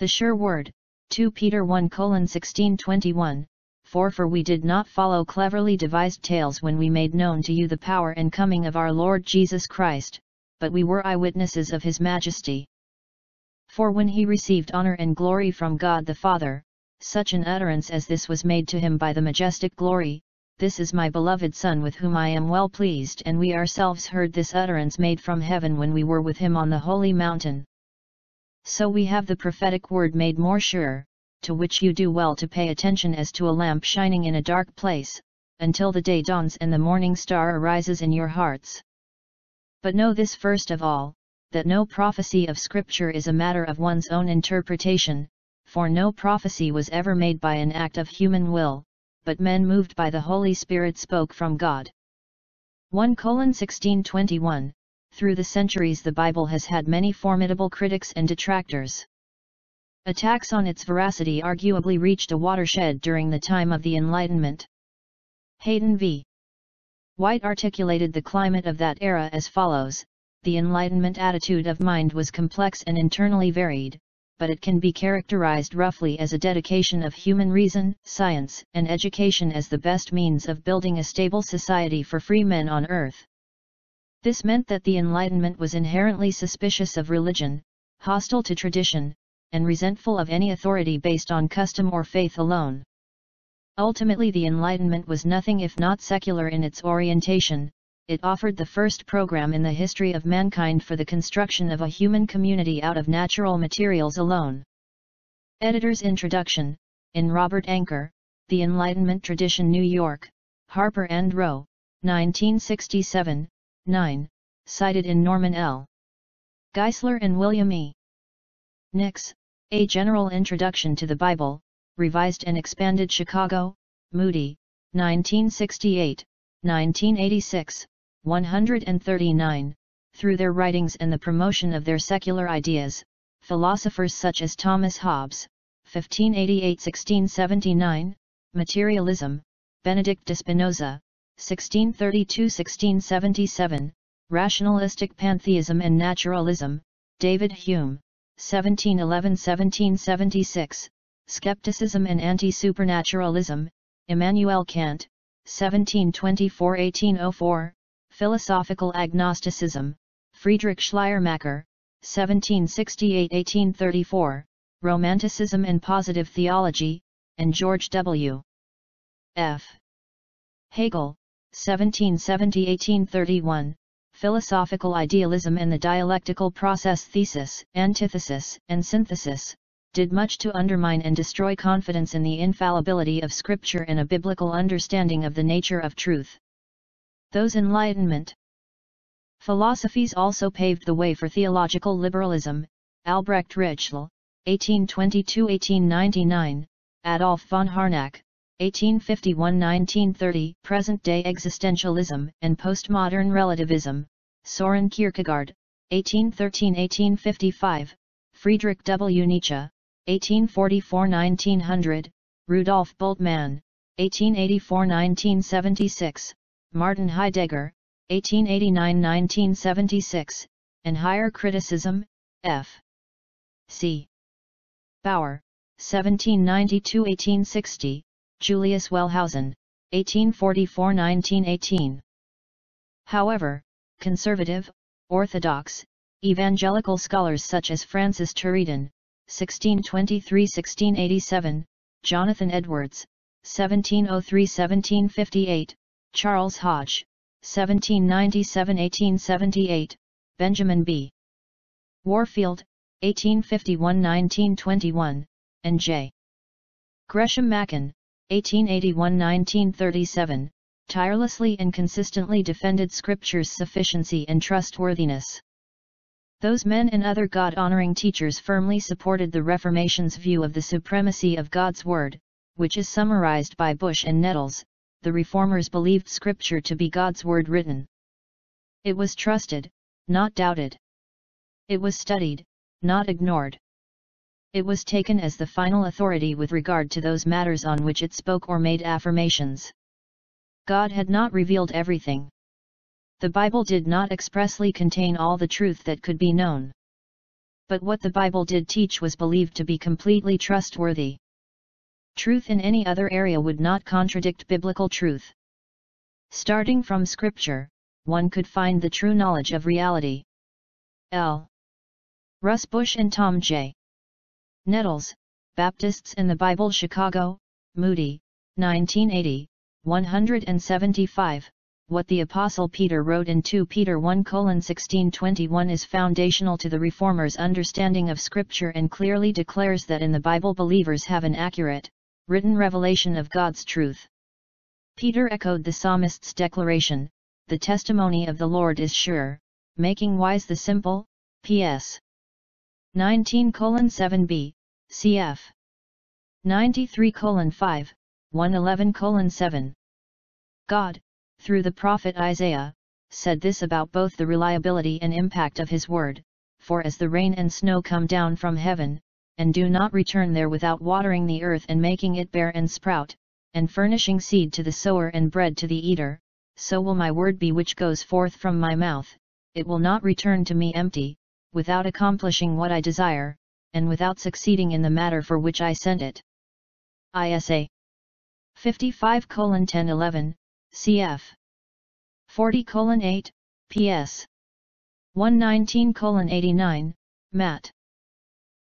The sure word, 2 Peter 1 16 21, for for we did not follow cleverly devised tales when we made known to you the power and coming of our Lord Jesus Christ, but we were eyewitnesses of his majesty. For when he received honor and glory from God the Father, such an utterance as this was made to him by the majestic glory, This is my beloved Son with whom I am well pleased and we ourselves heard this utterance made from heaven when we were with him on the holy mountain. So we have the prophetic word made more sure, to which you do well to pay attention as to a lamp shining in a dark place, until the day dawns and the morning star arises in your hearts. But know this first of all, that no prophecy of Scripture is a matter of one's own interpretation, for no prophecy was ever made by an act of human will, but men moved by the Holy Spirit spoke from God. 1 1621 Through the centuries the Bible has had many formidable critics and detractors. Attacks on its veracity arguably reached a watershed during the time of the Enlightenment. Hayden v. White articulated the climate of that era as follows, the Enlightenment attitude of mind was complex and internally varied, but it can be characterized roughly as a dedication of human reason, science, and education as the best means of building a stable society for free men on earth. This meant that the Enlightenment was inherently suspicious of religion, hostile to tradition, and resentful of any authority based on custom or faith alone. Ultimately the Enlightenment was nothing if not secular in its orientation, it offered the first program in the history of mankind for the construction of a human community out of natural materials alone. Editor's Introduction, in Robert Anchor, The Enlightenment Tradition New York, Harper and Row, 1967, 9, cited in Norman L. Geisler and William E. Nix, A General Introduction to the Bible, Revised and Expanded Chicago, Moody, 1968, 1986, 139, through their writings and the promotion of their secular ideas, philosophers such as Thomas Hobbes, 1588-1679, Materialism, Benedict de Spinoza, 1632-1677, Rationalistic Pantheism and Naturalism, David Hume, 1711-1776, Skepticism and Anti-Supernaturalism, Immanuel Kant, 1724-1804, Philosophical Agnosticism, Friedrich Schleiermacher, 1768-1834, Romanticism and Positive Theology, and George W. F. Hegel, 1770-1831, Philosophical Idealism and the Dialectical Process Thesis, Antithesis, and Synthesis, did much to undermine and destroy confidence in the infallibility of Scripture and a biblical understanding of the nature of truth. Those Enlightenment philosophies also paved the way for theological liberalism, Albrecht Ritschl, 1822-1899, Adolf von Harnack, 1851-1930, present-day existentialism and postmodern relativism, Soren Kierkegaard, 1813-1855, Friedrich W. Nietzsche, 1844-1900, Rudolf Bultmann, 1884-1976, Martin Heidegger, 1889-1976, and Higher Criticism, F. C. Baur, 1792-1860, Julius Wellhausen, 1844-1918. However, conservative, orthodox, evangelical scholars such as Francis Turretin, 1623-1687, Jonathan Edwards, 1703-1758, Charles Hodge, 1797-1878, Benjamin B. Warfield, 1851-1921, and J. Gresham Machen, 1881-1937, tirelessly and consistently defended Scripture's sufficiency and trustworthiness. Those men and other God-honoring teachers firmly supported the Reformation's view of the supremacy of God's Word, which is summarized by Bush and Nettles, the Reformers believed Scripture to be God's Word written. It was trusted, not doubted. It was studied, not ignored. It was taken as the final authority with regard to those matters on which it spoke or made affirmations. God had not revealed everything. The Bible did not expressly contain all the truth that could be known. But what the Bible did teach was believed to be completely trustworthy. Truth in any other area would not contradict biblical truth. Starting from Scripture, one could find the true knowledge of reality. L. Russ Bush and Tom J. Nettles, Baptists in the Bible Chicago, Moody, 1980, 175, what the Apostle Peter wrote in 2 Peter 1 1621 is foundational to the Reformers' understanding of Scripture and clearly declares that in the Bible believers have an accurate, written revelation of God's truth. Peter echoed the psalmist's declaration, the testimony of the Lord is sure, making wise the simple, P.S. 19 7b, cf. 93 5, 111 7. God, through the prophet Isaiah, said this about both the reliability and impact of his word, for as the rain and snow come down from heaven, and do not return there without watering the earth and making it bear and sprout, and furnishing seed to the sower and bread to the eater, so will my word be which goes forth from my mouth, it will not return to me empty, without accomplishing what I desire, and without succeeding in the matter for which I sent it. ISA 55 10 11, cf. 40 8, ps. 119 89, Matt.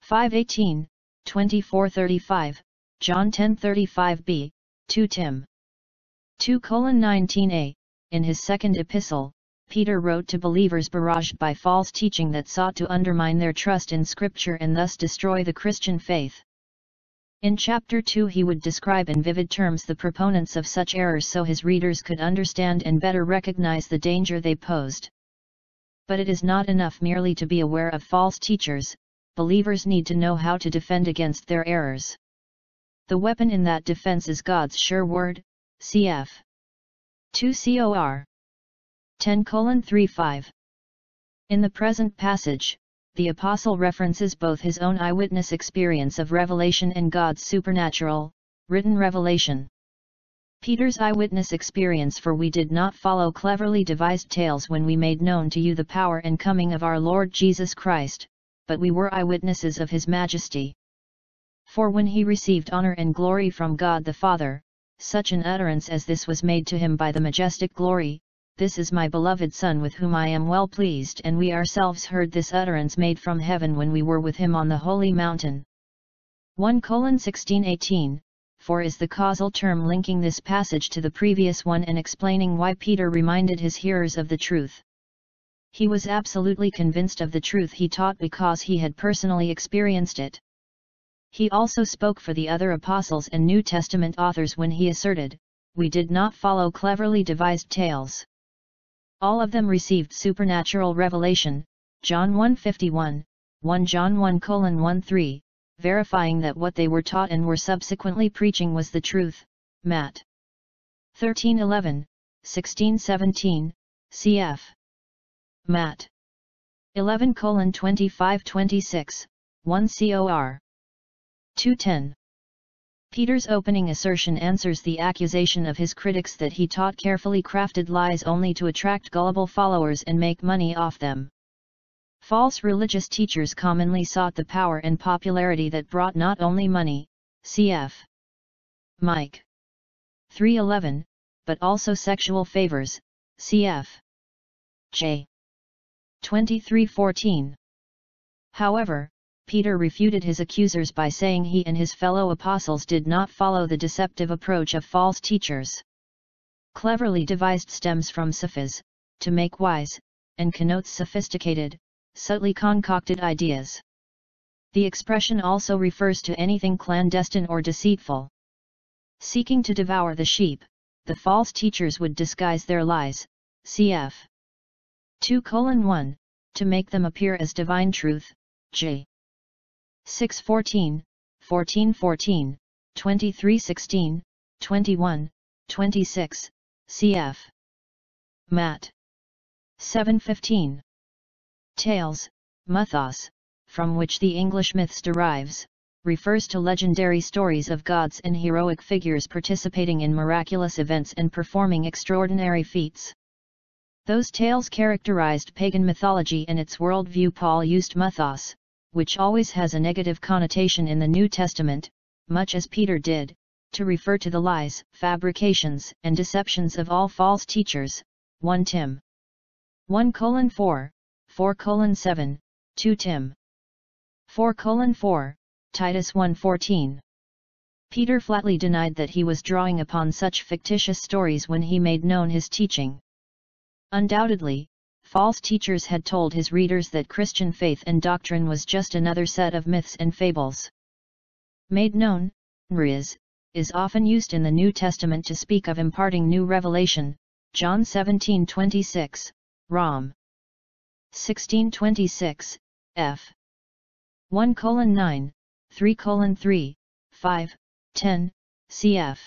518, 2435, John 1035b, 2 Tim. 2 19a, in his second epistle, Peter wrote to believers barraged by false teaching that sought to undermine their trust in Scripture and thus destroy the Christian faith. In chapter 2 he would describe in vivid terms the proponents of such errors so his readers could understand and better recognize the danger they posed. But it is not enough merely to be aware of false teachers, believers need to know how to defend against their errors. The weapon in that defense is God's sure word, cf. 2 Cor. 10 35. In the present passage, the Apostle references both his own eyewitness experience of revelation and God's supernatural, written revelation. Peter's eyewitness experience for we did not follow cleverly devised tales when we made known to you the power and coming of our Lord Jesus Christ, but we were eyewitnesses of his majesty. For when he received honor and glory from God the Father, such an utterance as this was made to him by the majestic glory, This is my beloved Son with whom I am well pleased and we ourselves heard this utterance made from heaven when we were with him on the holy mountain. 1 1618, for is the causal term linking this passage to the previous one and explaining why Peter reminded his hearers of the truth. He was absolutely convinced of the truth he taught because he had personally experienced it. He also spoke for the other apostles and New Testament authors when he asserted, We did not follow cleverly devised tales. All of them received supernatural revelation, John 1.51, 1 John 1 1 3, verifying that what they were taught and were subsequently preaching was the truth, Matt. 13.11, 16.17, cf. Matt. 11 25 26, 1 Cor. 210. Peter's opening assertion answers the accusation of his critics that he taught carefully crafted lies only to attract gullible followers and make money off them. False religious teachers commonly sought the power and popularity that brought not only money, cf. Mike 3.11, but also sexual favors, cf. J. 23.14. However, Peter refuted his accusers by saying he and his fellow apostles did not follow the deceptive approach of false teachers. Cleverly devised stems from sophis, to make wise, and connotes sophisticated, subtly concocted ideas. The expression also refers to anything clandestine or deceitful. Seeking to devour the sheep, the false teachers would disguise their lies, cf. 2 1, to make them appear as divine truth, j. 614, 1414, 2316, 21, 26, cf. Matt. 715. Tales, mythos, from which the English myths derives, refers to legendary stories of gods and heroic figures participating in miraculous events and performing extraordinary feats. Those tales characterized pagan mythology and its worldview Paul used mythos, which always has a negative connotation in the New Testament, much as Peter did, to refer to the lies, fabrications, and deceptions of all false teachers, 1 Tim. 1 colon 4, 4 colon 7, 2 Tim. 4 colon 4, Titus 1.14. Peter flatly denied that he was drawing upon such fictitious stories when he made known his teaching. Undoubtedly, false teachers had told his readers that Christian faith and doctrine was just another set of myths and fables. Made known, riz, is often used in the New Testament to speak of imparting new revelation, John 17:26, Rom. 16:26, f. 1 colon 9, 3 colon 3, 5, 10, cf.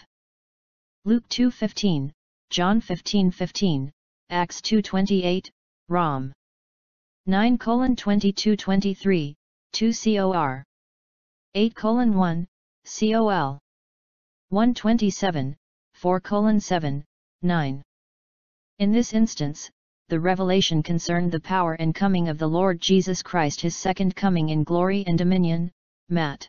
Luke 2.15, John 15.15, 15, Acts 2.28, Rom. 9 colon 22 23, 2 cor. 8 colon 1, col. 127, 4 colon 7, 9. In this instance, the revelation concerned the power and coming of the Lord Jesus Christ his second coming in glory and dominion, Matt.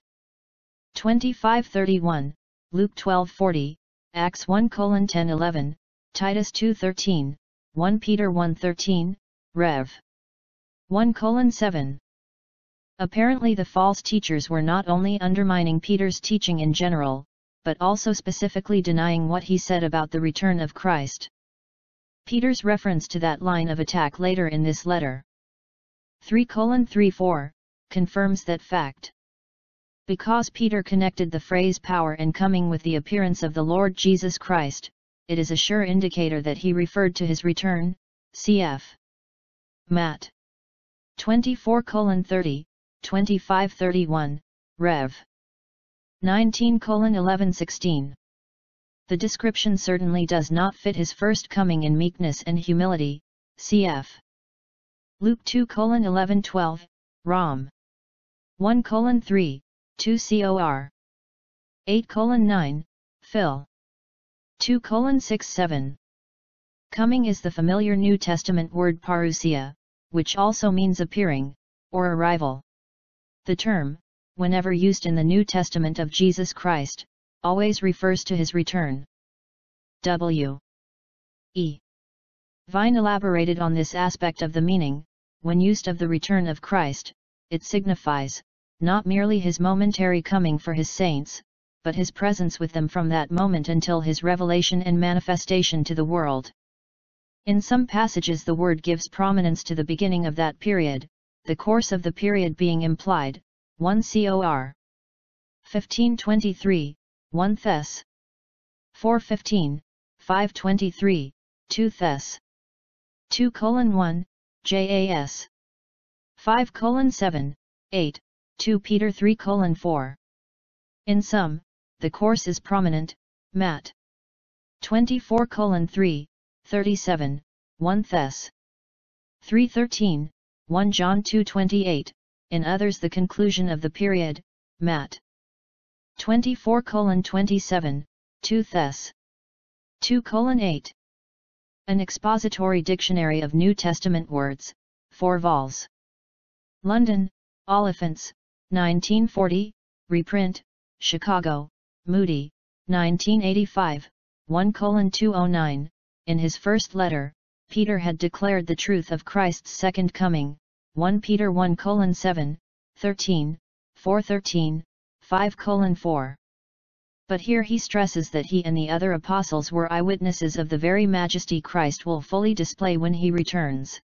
25:31, Luke 12:40, Acts 1 10 11, Titus 2:13, 1 Peter 1:13, Rev. 1 7. Apparently the false teachers were not only undermining Peter's teaching in general, but also specifically denying what he said about the return of Christ. Peter's reference to that line of attack later in this letter. 3 4 confirms that fact. Because Peter connected the phrase power and coming with the appearance of the Lord Jesus Christ, it is a sure indicator that he referred to his return, cf. Matt. 24 colon 30, 25 31, Rev. 19 colon 11 16 the description certainly does not fit his first coming in meekness and humility, cf. Luke 2 colon 11 12, Rom. 1 colon 3, 2 cor. 8 colon 9, Phil. 2 colon 6 7. Coming is the familiar New Testament word parousia, which also means appearing, or arrival. The term, whenever used in the New Testament of Jesus Christ, always refers to his return. W. E. Vine elaborated on this aspect of the meaning, when used of the return of Christ, it signifies, not merely his momentary coming for his saints, but his presence with them from that moment until his revelation and manifestation to the world. In some passages the word gives prominence to the beginning of that period, the course of the period being implied, 1 Cor. 1523, 1 Thess. 415, 523, 2 Thess. 2 colon 1, JAS. 5 colon 7, 8, 2 Peter 3 colon 4. In some, the course is prominent, Matt. 24 colon 3, 37, 1 Thess. 313, 1 John 228, in others the conclusion of the period, Matt. 24 27, 2 Thess. 2 8. An expository dictionary of New Testament words, 4 vols. London, Oliphants, 1940, reprint, Chicago, Moody, 1985, 1 209. In his first letter, Peter had declared the truth of Christ's second coming, 1 Peter 1 colon 7, 13, 413, 5 colon 4. But here he stresses that he and the other apostles were eyewitnesses of the very majesty Christ will fully display when he returns.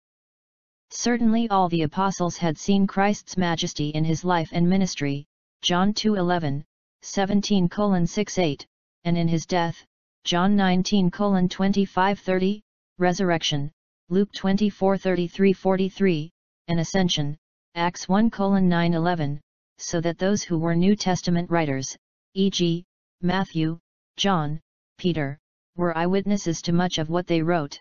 Certainly all the apostles had seen Christ's majesty in his life and ministry, John 2:11, 17 6:8, and in his death, John 19 25 30 resurrection, Luke 24:33 43, and ascension, Acts 1 9 11, so that those who were New Testament writers, e.g., Matthew, John, Peter, were eyewitnesses to much of what they wrote.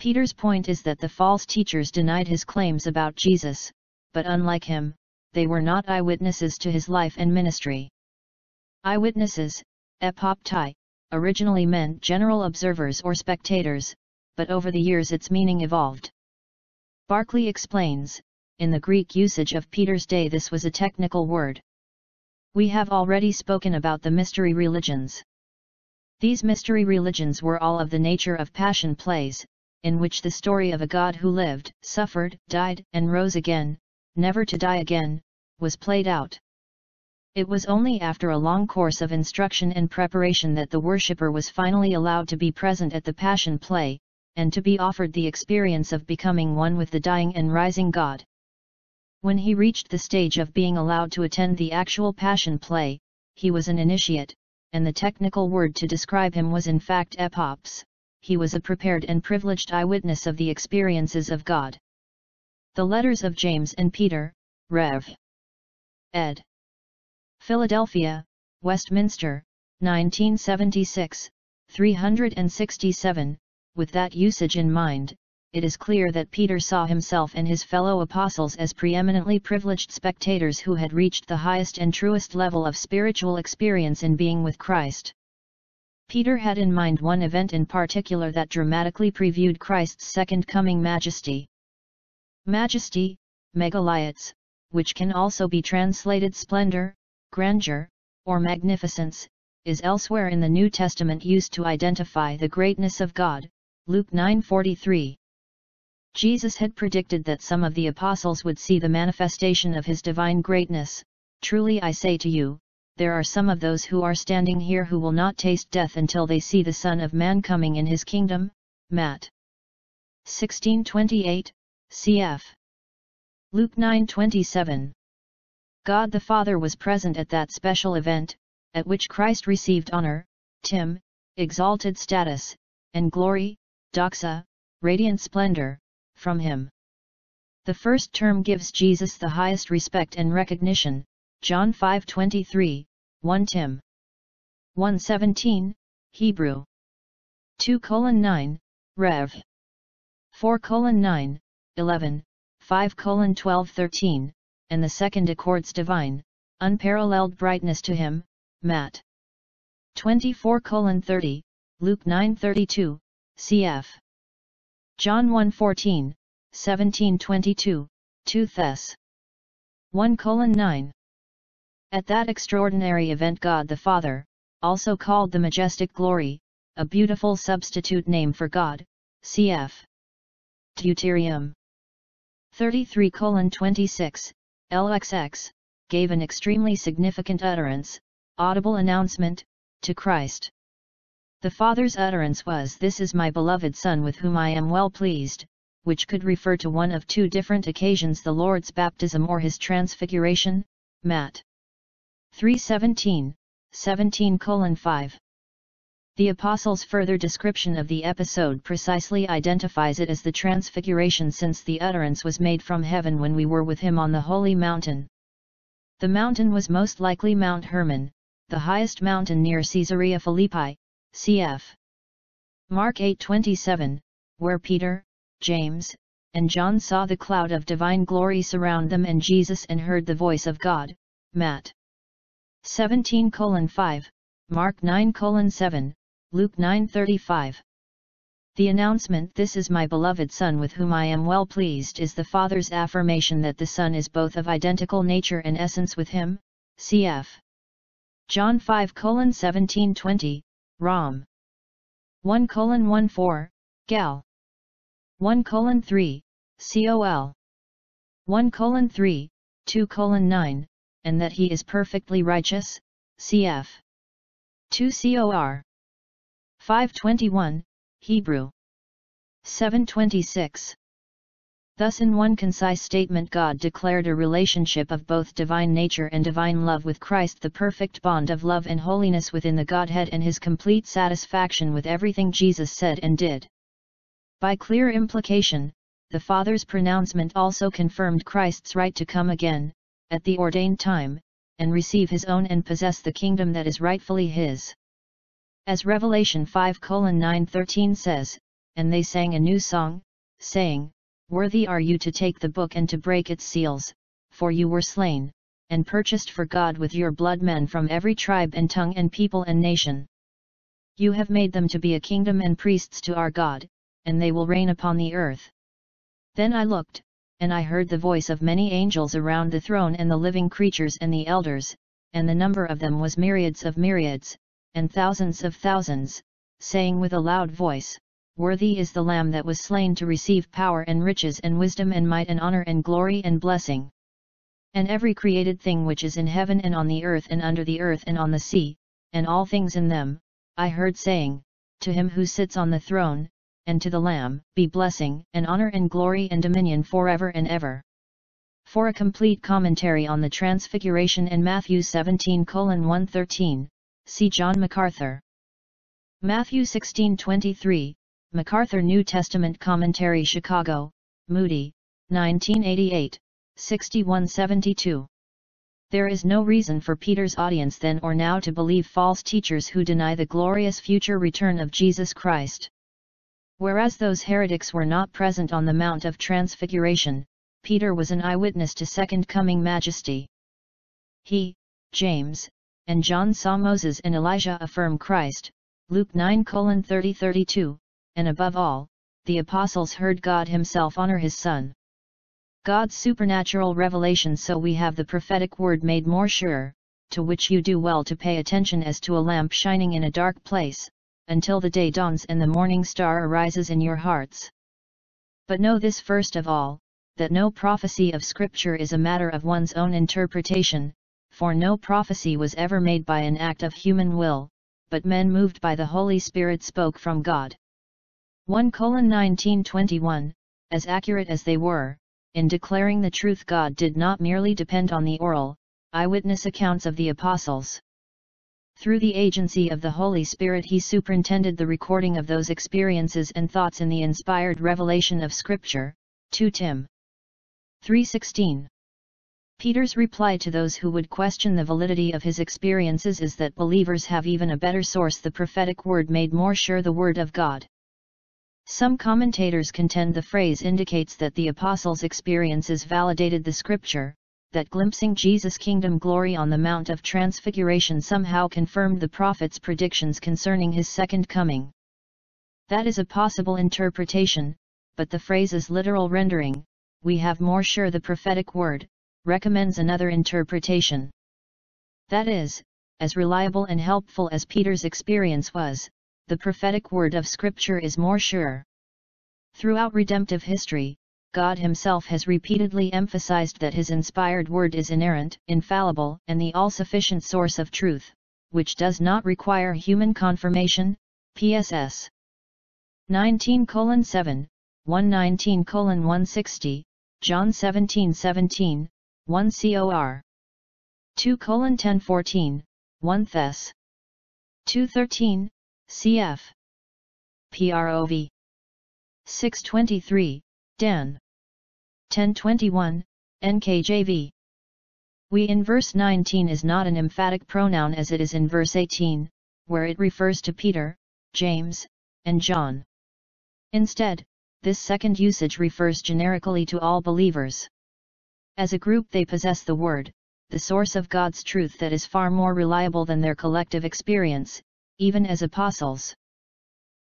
Peter's point is that the false teachers denied his claims about Jesus, but unlike him, they were not eyewitnesses to his life and ministry. Eyewitnesses, epoptai, originally meant general observers or spectators, but over the years its meaning evolved. Barclay explains, in the Greek usage of Peter's day this was a technical word. We have already spoken about the mystery religions. These mystery religions were all of the nature of passion plays, in which the story of a God who lived, suffered, died, and rose again, never to die again, was played out. It was only after a long course of instruction and preparation that the worshipper was finally allowed to be present at the Passion play, and to be offered the experience of becoming one with the dying and rising God. When he reached the stage of being allowed to attend the actual Passion play, he was an initiate, and the technical word to describe him was in fact epops, he was a prepared and privileged eyewitness of the experiences of God. The letters of James and Peter, Rev. ed. Philadelphia, Westminster, 1976, 367, with that usage in mind, it is clear that Peter saw himself and his fellow apostles as preeminently privileged spectators who had reached the highest and truest level of spiritual experience in being with Christ. Peter had in mind one event in particular that dramatically previewed Christ's second coming majesty. Majesty, megalites, which can also be translated splendor, grandeur, or magnificence, is elsewhere in the New Testament used to identify the greatness of God, Luke 9:43. Jesus had predicted that some of the apostles would see the manifestation of his divine greatness, truly I say to you, there are some of those who are standing here who will not taste death until they see the Son of Man coming in his kingdom, Matt. 1628, cf. Luke 9:27. God the Father was present at that special event, at which Christ received honor, tim, exalted status, and glory, doxa, radiant splendor, from him. The first term gives Jesus the highest respect and recognition, John 5:23, 1 Tim. 1:17, Hebrew. 2:9, Rev. 4:9, 11, 5:12 13, and the second accords divine, unparalleled brightness to him, Matt. 24 30, Luke 9:32, cf. John 1:14, 17:22, 2 Thess. 1 9. At that extraordinary event God the Father, also called the majestic glory, a beautiful substitute name for God, cf. Deuterium 33 26, LXX, gave an extremely significant utterance, audible announcement, to Christ. The Father's utterance was This is my beloved Son with whom I am well pleased, which could refer to one of two different occasions the Lord's baptism or his transfiguration, Matt. 317, 17 5. The Apostles' further description of the episode precisely identifies it as the Transfiguration since the utterance was made from heaven when we were with him on the holy mountain. The mountain was most likely Mount Hermon, the highest mountain near Caesarea Philippi, cf. Mark 8:27, where Peter, James, and John saw the cloud of divine glory surround them and Jesus and heard the voice of God, Matt. 17:5, Mark 9:7, Luke 9:35. The announcement This is my beloved Son with whom I am well pleased is the Father's affirmation that the Son is both of identical nature and essence with him, cf. John 5 17 20, Rom. 1 14, Gal. 1 3, Col. 1 3, 2 9, and that he is perfectly righteous, cf. 2 Cor. 521, Hebrew. 726. Thus in one concise statement God declared a relationship of both divine nature and divine love with Christ the perfect bond of love and holiness within the Godhead and his complete satisfaction with everything Jesus said and did. By clear implication, the Father's pronouncement also confirmed Christ's right to come again, at the ordained time, and receive his own and possess the kingdom that is rightfully his. As Revelation 5 9 says, And they sang a new song, saying, Worthy are you to take the book and to break its seals, for you were slain, and purchased for God with your blood men from every tribe and tongue and people and nation. You have made them to be a kingdom and priests to our God, and they will reign upon the earth. Then I looked, and I heard the voice of many angels around the throne and the living creatures and the elders, and the number of them was myriads of myriads, and thousands of thousands, saying with a loud voice, Worthy is the Lamb that was slain to receive power and riches and wisdom and might and honor and glory and blessing. And every created thing which is in heaven and on the earth and under the earth and on the sea, and all things in them, I heard saying, To him who sits on the throne, and to the Lamb, be blessing, and honor and glory and dominion forever and ever. For a complete commentary on the Transfiguration and Matthew 17 113, see John MacArthur. Matthew 16:23, MacArthur New Testament Commentary Chicago, Moody, 1988, 6172. There is no reason for Peter's audience then or now to believe false teachers who deny the glorious future return of Jesus Christ. Whereas those heretics were not present on the Mount of Transfiguration, Peter was an eyewitness to Second Coming Majesty. He, James, and John saw Moses and Elijah affirm Christ, Luke 9 30 32, and above all, the apostles heard God himself honor his Son. God's supernatural revelation so we have the prophetic word made more sure, to which you do well to pay attention as to a lamp shining in a dark place, until the day dawns and the morning star arises in your hearts. But know this first of all, that no prophecy of Scripture is a matter of one's own interpretation, for no prophecy was ever made by an act of human will, but men moved by the Holy Spirit spoke from God. 1 1921, as accurate as they were, in declaring the truth God did not merely depend on the oral, eyewitness accounts of the apostles. Through the agency of the Holy Spirit he superintended the recording of those experiences and thoughts in the inspired revelation of Scripture, 2 Tim 3.16. Peter's reply to those who would question the validity of his experiences is that believers have even a better source the prophetic word made more sure the word of God. Some commentators contend the phrase indicates that the apostles' experiences validated the scripture, that glimpsing Jesus' kingdom glory on the Mount of Transfiguration somehow confirmed the prophet's predictions concerning his second coming. That is a possible interpretation, but the phrase's literal rendering, we have more sure the prophetic word, recommends another interpretation. That is, as reliable and helpful as Peter's experience was, the prophetic word of Scripture is more sure. Throughout redemptive history, God Himself has repeatedly emphasized that His inspired Word is inerrant, infallible, and the all-sufficient source of truth, which does not require human confirmation, PSS. 19 7, 119 160, John 17 17, 1 COR. 2 10 14, 1 Thess. 213, cf. PROV. 623, Dan. 1021, NKJV. We in verse 19 is not an emphatic pronoun as it is in verse 18, where it refers to Peter, James, and John. Instead, this second usage refers generically to all believers. As a group they possess the Word, the source of God's truth that is far more reliable than their collective experience, even as apostles.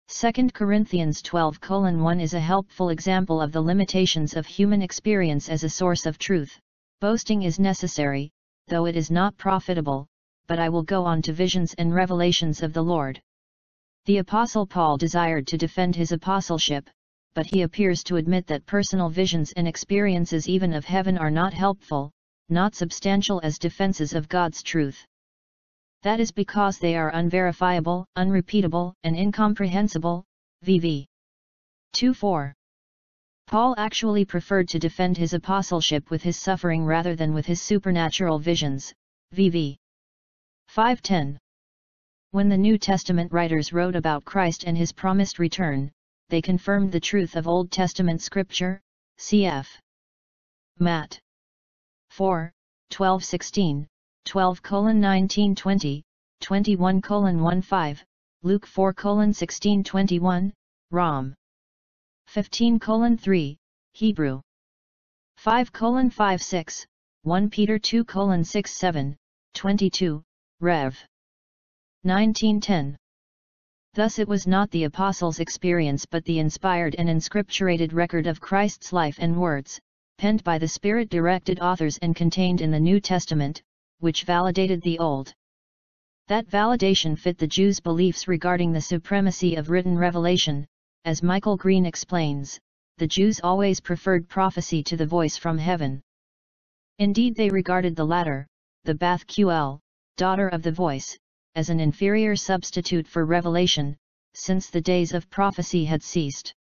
2 Corinthians 12 1 is a helpful example of the limitations of human experience as a source of truth. Boasting is necessary, though it is not profitable, but I will go on to visions and revelations of the Lord. The Apostle Paul desired to defend his apostleship, but he appears to admit that personal visions and experiences even of heaven are not helpful, not substantial as defenses of God's truth that is because they are unverifiable, unrepeatable, and incomprehensible, vv. 2-4. Paul actually preferred to defend his apostleship with his suffering rather than with his supernatural visions, vv. 5.10. When the New Testament writers wrote about Christ and his promised return, they confirmed the truth of Old Testament scripture, cf. Matt. 4, 12 16, 12 colon 19 20, 21 colon 15, Luke 4 colon 16 21, Rom. 15 colon 3, Hebrew. 5 colon 5 6, 1 Peter 2 colon 6 7, 22, Rev. 1910. Thus it was not the apostles' experience but the inspired and inscripturated record of Christ's life and words, penned by the Spirit-directed authors and contained in the New Testament, which validated the Old. That validation fit the Jews' beliefs regarding the supremacy of written revelation, as Michael Green explains, the Jews always preferred prophecy to the voice from heaven. Indeed they regarded the latter, the Bath-QL, daughter of the voice, as an inferior substitute for revelation, since the days of prophecy had ceased.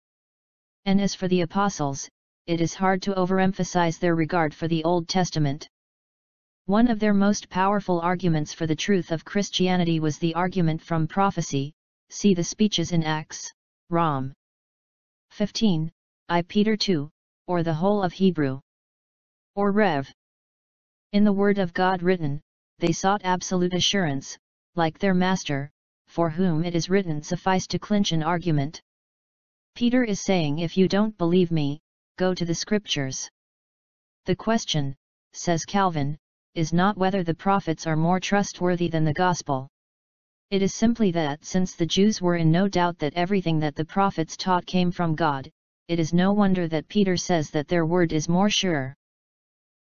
And as for the apostles, it is hard to overemphasize their regard for the Old Testament. One of their most powerful arguments for the truth of Christianity was the argument from prophecy, see the speeches in Acts, Rom. 15, I Peter 2, or the whole of Hebrew. Or Rev. In the Word of God written, they sought absolute assurance, like their Master, for whom it is written suffice to clinch an argument. Peter is saying if you don't believe me, go to the Scriptures. The question, says Calvin, is not whether the prophets are more trustworthy than the Gospel. It is simply that since the Jews were in no doubt that everything that the prophets taught came from God, it is no wonder that Peter says that their word is more sure.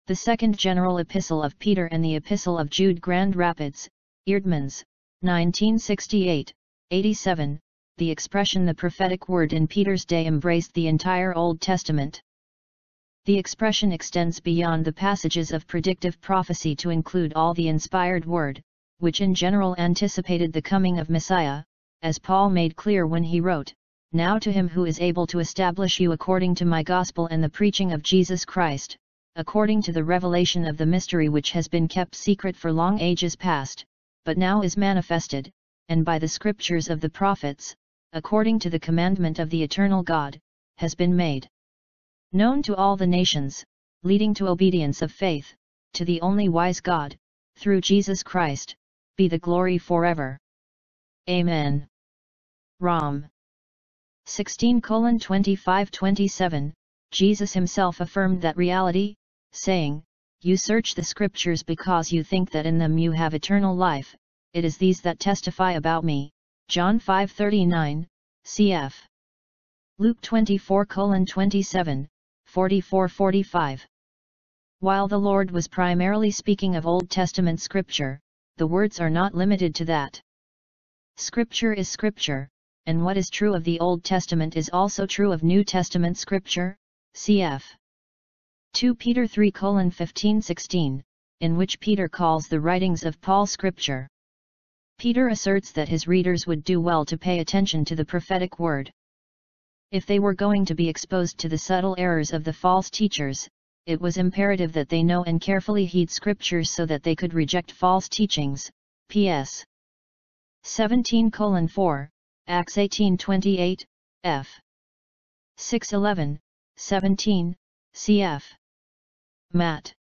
The second general epistle of Peter and the epistle of Jude Grand Rapids, Eerdmans, 1968, 87, the expression the prophetic word in Peter's day embraced the entire Old Testament. The expression extends beyond the passages of predictive prophecy to include all the inspired word, which in general anticipated the coming of Messiah, as Paul made clear when he wrote, Now to him who is able to establish you according to my gospel and the preaching of Jesus Christ, according to the revelation of the mystery which has been kept secret for long ages past, but now is manifested, and by the scriptures of the prophets, according to the commandment of the eternal God, has been made known to all the nations, leading to obedience of faith, to the only wise God, through Jesus Christ, be the glory forever. Amen. Rom 16 25 27, Jesus himself affirmed that reality, saying, You search the scriptures because you think that in them you have eternal life, it is these that testify about me. John 5:39, cf. Luke 24:27, 44-45. While the Lord was primarily speaking of Old Testament scripture, the words are not limited to that. Scripture is scripture, and what is true of the Old Testament is also true of New Testament scripture, cf. 2 Peter 3 15 16, in which Peter calls the writings of Paul scripture. Peter asserts that his readers would do well to pay attention to the prophetic word. If they were going to be exposed to the subtle errors of the false teachers, it was imperative that they know and carefully heed scriptures so that they could reject false teachings. P.S. 17 4, Acts 18:28, f. 6:11, 17, cf. Matt.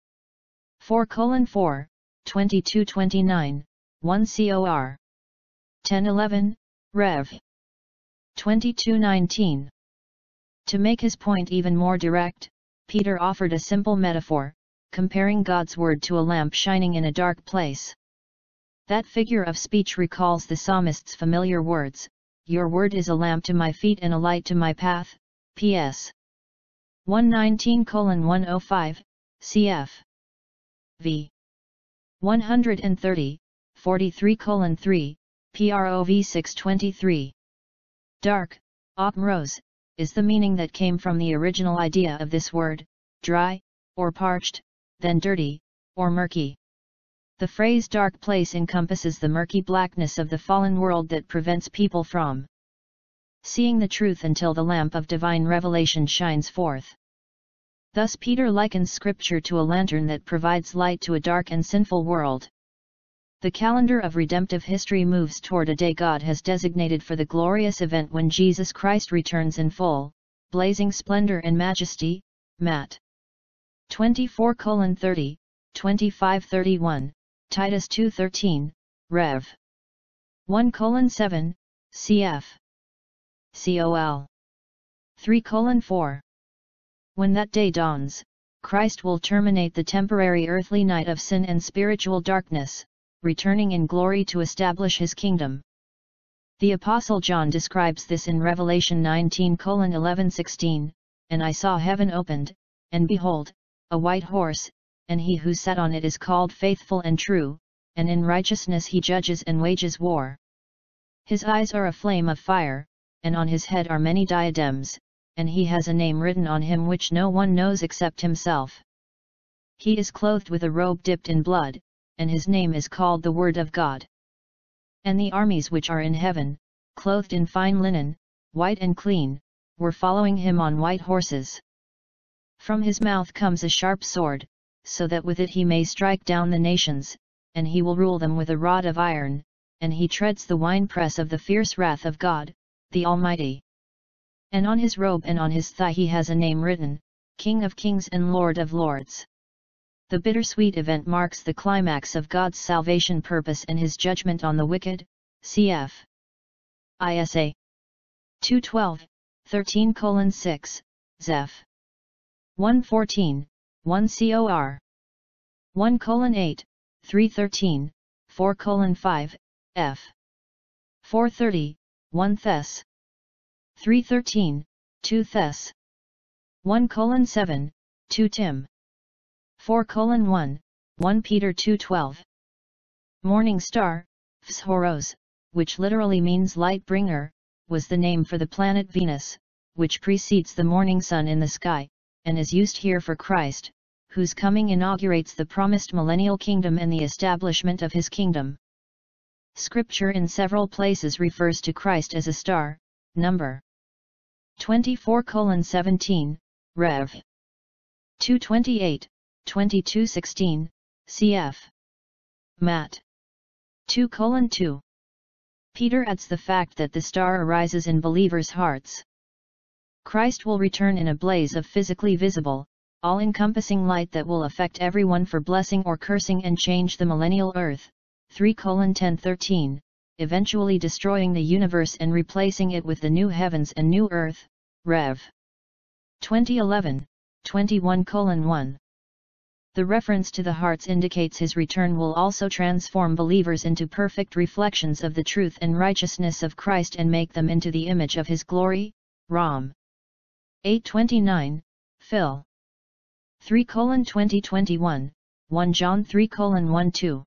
4 colon 4, 22 29, 1 cor. 10 11, Rev. 22 19. To make his point even more direct, Peter offered a simple metaphor, comparing God's word to a lamp shining in a dark place. That figure of speech recalls the psalmist's familiar words, Your word is a lamp to my feet and a light to my path, P.S. 119 105, cf. v. 130, 43 3, PROV 623. Dark, opmros, is the meaning that came from the original idea of this word, dry, or parched, then dirty, or murky. The phrase dark place encompasses the murky blackness of the fallen world that prevents people from seeing the truth until the lamp of divine revelation shines forth. Thus Peter likens Scripture to a lantern that provides light to a dark and sinful world. The calendar of redemptive history moves toward a day God has designated for the glorious event when Jesus Christ returns in full, blazing splendor and majesty, Matt. 24 30, 25 31, Titus 2 13, Rev. 1 7, cf. Col. 3 4. When that day dawns, Christ will terminate the temporary earthly night of sin and spiritual darkness, returning in glory to establish his kingdom. The Apostle John describes this in Revelation 19 11 16, And I saw heaven opened, and behold, a white horse, and he who sat on it is called faithful and true, and in righteousness he judges and wages war. His eyes are a flame of fire, and on his head are many diadems, and he has a name written on him which no one knows except himself. He is clothed with a robe dipped in blood, and his name is called the Word of God. And the armies which are in heaven, clothed in fine linen, white and clean, were following him on white horses. From his mouth comes a sharp sword, so that with it he may strike down the nations, and he will rule them with a rod of iron, and he treads the winepress of the fierce wrath of God, the Almighty. And on his robe and on his thigh he has a name written, King of Kings and Lord of Lords. The bittersweet event marks the climax of God's salvation purpose and his judgment on the wicked, cf. ISA. 212, 13 6, Zeph 114, 1 COR. 1 colon 8, 313, 4 colon 5, Eph. 430, 1 Thess 313, 2 Thess 1 colon 7, 2 Tim 4 colon 1, 1 Peter 212. Morning star, Phosphoros, which literally means light bringer, was the name for the planet Venus, which precedes the morning sun in the sky, and is used here for Christ, whose coming inaugurates the promised millennial kingdom and the establishment of his kingdom. Scripture in several places refers to Christ as a star, number 24 17, Rev. 228, 2216, cf. Matt. 2 2. Peter adds the fact that the star arises in believers' hearts. Christ will return in a blaze of physically visible, all-encompassing light that will affect everyone for blessing or cursing and change the millennial earth, 3 1013, eventually destroying the universe and replacing it with the new heavens and new earth, Rev. 2011, 21 1. The reference to the hearts indicates his return will also transform believers into perfect reflections of the truth and righteousness of Christ and make them into the image of his glory, Rom. 829, Phil. 3 2021, 1 John 3 1 2.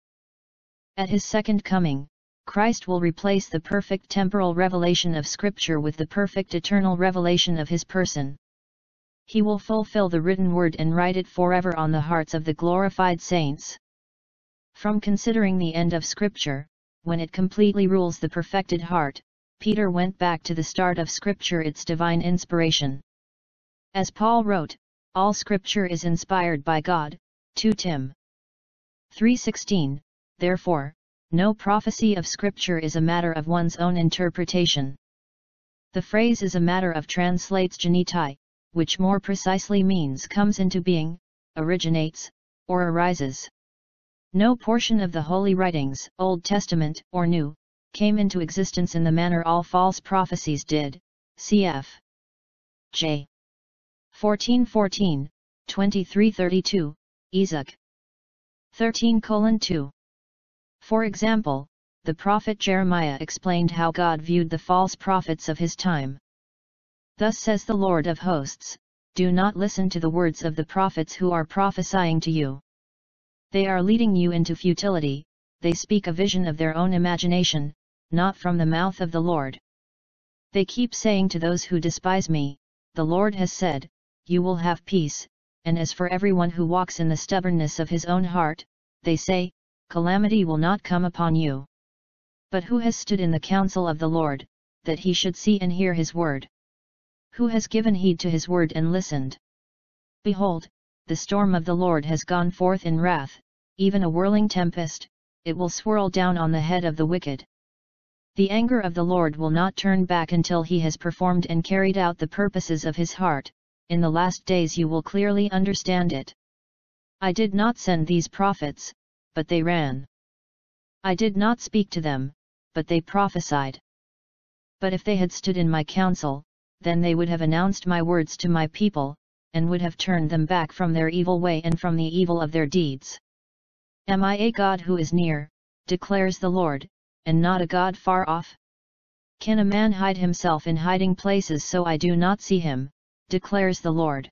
At his second coming, Christ will replace the perfect temporal revelation of Scripture with the perfect eternal revelation of his person. He will fulfill the written word and write it forever on the hearts of the glorified saints. From considering the end of Scripture, when it completely rules the perfected heart, Peter went back to the start of Scripture its divine inspiration. As Paul wrote, all scripture is inspired by God, 2 Tim 3.16, therefore, no prophecy of scripture is a matter of one's own interpretation. The phrase is a matter of translates ginetai, which more precisely means comes into being, originates, or arises. No portion of the holy writings, Old Testament or New, came into existence in the manner all false prophecies did, cf. J. 1414, 2332, Ezek. 13 2. For example, the prophet Jeremiah explained how God viewed the false prophets of his time. Thus says the Lord of hosts, Do not listen to the words of the prophets who are prophesying to you. They are leading you into futility, they speak a vision of their own imagination, not from the mouth of the Lord. They keep saying to those who despise me, The Lord has said, you will have peace, and as for everyone who walks in the stubbornness of his own heart, they say, calamity will not come upon you. But who has stood in the counsel of the Lord, that he should see and hear his word? Who has given heed to his word and listened? Behold, the storm of the Lord has gone forth in wrath, even a whirling tempest, it will swirl down on the head of the wicked. The anger of the Lord will not turn back until he has performed and carried out the purposes of his heart, in the last days you will clearly understand it. I did not send these prophets, but they ran. I did not speak to them, but they prophesied. But if they had stood in my counsel, then they would have announced my words to my people, and would have turned them back from their evil way and from the evil of their deeds. Am I a God who is near, declares the Lord, and not a God far off? Can a man hide himself in hiding places so I do not see him, declares the Lord.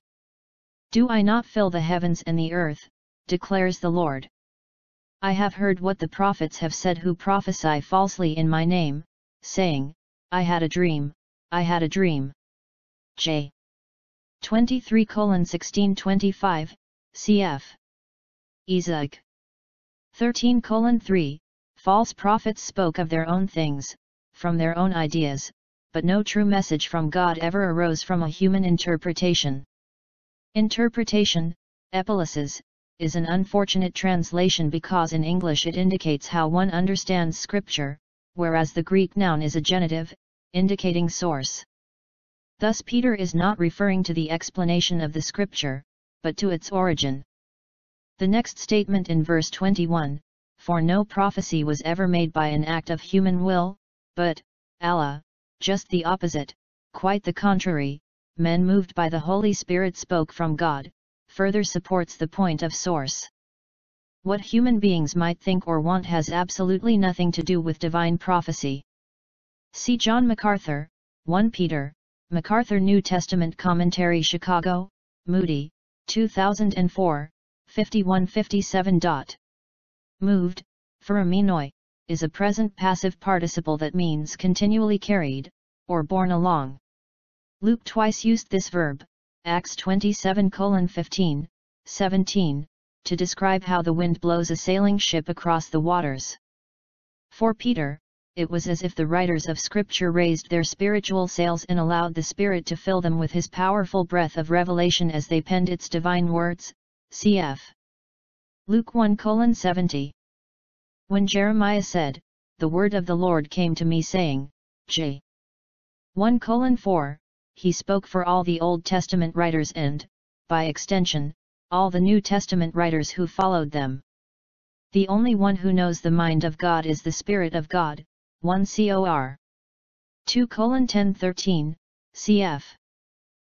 Do I not fill the heavens and the earth, declares the Lord. I have heard what the prophets have said who prophesy falsely in my name, saying, I had a dream, I had a dream. J. 23 1625, cf. Ezek. 13 3, false prophets spoke of their own things, from their own ideas, but no true message from God ever arose from a human interpretation. Interpretation, epilysis, is an unfortunate translation because in English it indicates how one understands scripture, whereas the Greek noun is a genitive, indicating source. Thus Peter is not referring to the explanation of the scripture, but to its origin. The next statement in verse 21, For no prophecy was ever made by an act of human will, but, alla, just the opposite, quite the contrary, men moved by the Holy Spirit spoke from God, further supports the point of source. What human beings might think or want has absolutely nothing to do with divine prophecy. See John MacArthur, 1 Peter, MacArthur New Testament Commentary Chicago, Moody, 2004, 5157. Moved, pheromenoi, is a present passive participle that means continually carried, or borne along. Luke twice used this verb, Acts 27 15, 17, to describe how the wind blows a sailing ship across the waters. For Peter, it was as if the writers of Scripture raised their spiritual sails and allowed the Spirit to fill them with His powerful breath of revelation as they penned its divine words, cf. Luke 1 70. When Jeremiah said, The word of the Lord came to me saying, J. 1 4, he spoke for all the Old Testament writers and, by extension, all the New Testament writers who followed them. The only one who knows the mind of God is the Spirit of God, 1 Cor. 2 10 13, cf.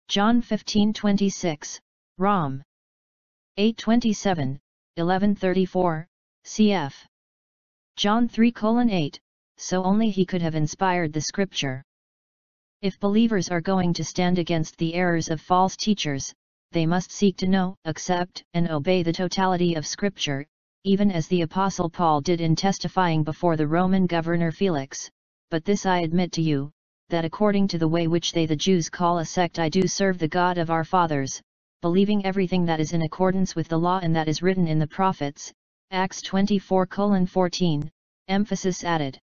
John 15 26, Rom. 8 27, 11 34, cf. John 3 8, so only he could have inspired the scripture. If believers are going to stand against the errors of false teachers, they must seek to know, accept, and obey the totality of scripture, even as the Apostle Paul did in testifying before the Roman governor Felix, but this I admit to you, that according to the way which they the Jews call a sect I do serve the God of our fathers, believing everything that is in accordance with the law and that is written in the prophets, Acts 24 14, emphasis added.